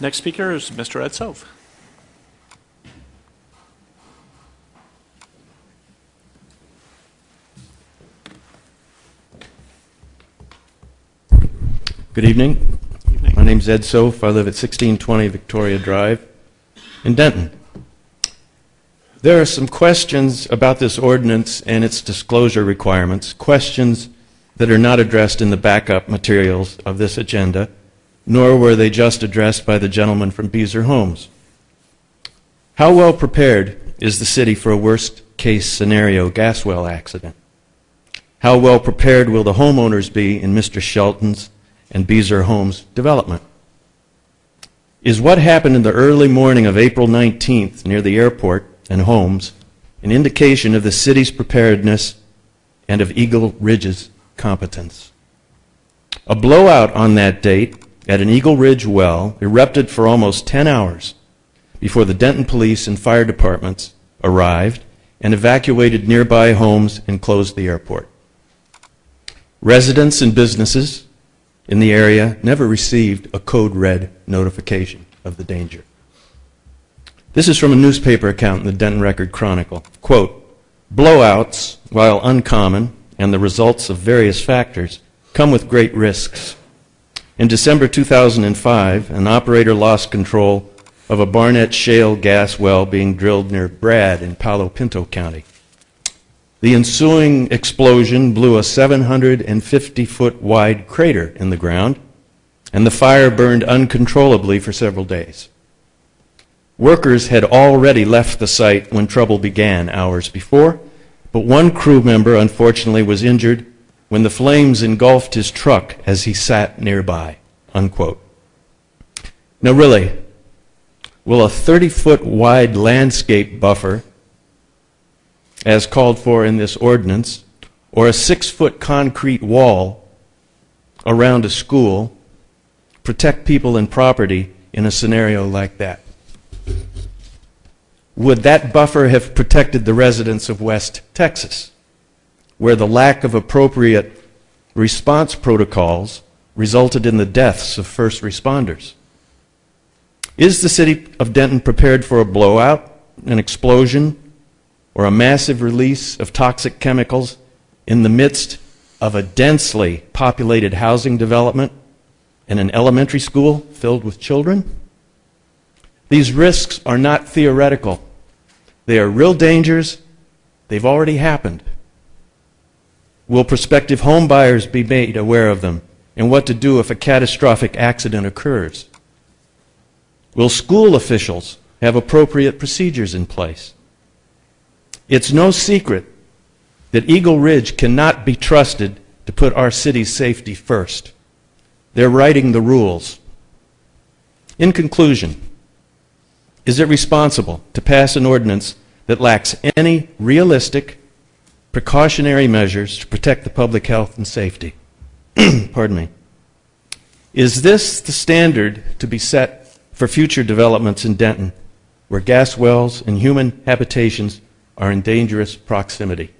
Next speaker is Mr. Ed Soph. Good evening. Evening. My name's Ed Soph. I live at 1620 Victoria Drive in Denton. There are some questions about this ordinance and its disclosure requirements, questions that are not addressed in the backup materials of this agenda, nor were they just addressed by the gentleman from Beazer Homes. How well prepared is the city for a worst case scenario gas well accident? How well prepared will the homeowners be in Mr. Shelton's and Beazer Homes development? Is what happened in the early morning of April 19th near the airport and homes an indication of the city's preparedness and of Eagle Ridge's competence? A blowout on that date at an Eagle Ridge well erupted for almost 10 hours before the Denton police and fire departments arrived and evacuated nearby homes and closed the airport. Residents and businesses in the area never received a code red notification of the danger. This is from a newspaper account in the Denton Record Chronicle. Quote, blowouts, while uncommon and the results of various factors, come with great risks. In December 2005, an operator lost control of a Barnett shale gas well being drilled near Brad in Palo Pinto County. The ensuing explosion blew a 750 foot wide crater in the ground, and the fire burned uncontrollably for several days. Workers had already left the site when trouble began hours before, but one crew member unfortunately was injured when the flames engulfed his truck as he sat nearby. Unquote. Now, really, will a 30 foot wide landscape buffer as called for in this ordinance, or a six foot concrete wall around a school protect people and property in a scenario like that? Would that buffer have protected the residents of West Texas, where the lack of appropriate response protocols resulted in the deaths of first responders? Is the city of Denton prepared for a blowout, an explosion, or a massive release of toxic chemicals in the midst of a densely populated housing development and an elementary school filled with children? These risks are not theoretical. They are real dangers. They've already happened. Will prospective home buyers be made aware of them and what to do if a catastrophic accident occurs? Will school officials have appropriate procedures in place? It's no secret that Eagle Ridge cannot be trusted to put our city's safety first. They're writing the rules. In conclusion, is it responsible to pass an ordinance that lacks any realistic precautionary measures to protect the public health and safety? Pardon me. Is this the standard to be set for future developments in Denton, where gas wells and human habitations are in dangerous proximity?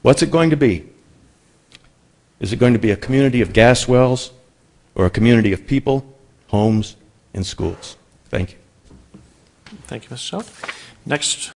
What's it going to be? Is it going to be a community of gas wells or a community of people, homes, and schools? Thank you. Thank you, Mr. Soph. Next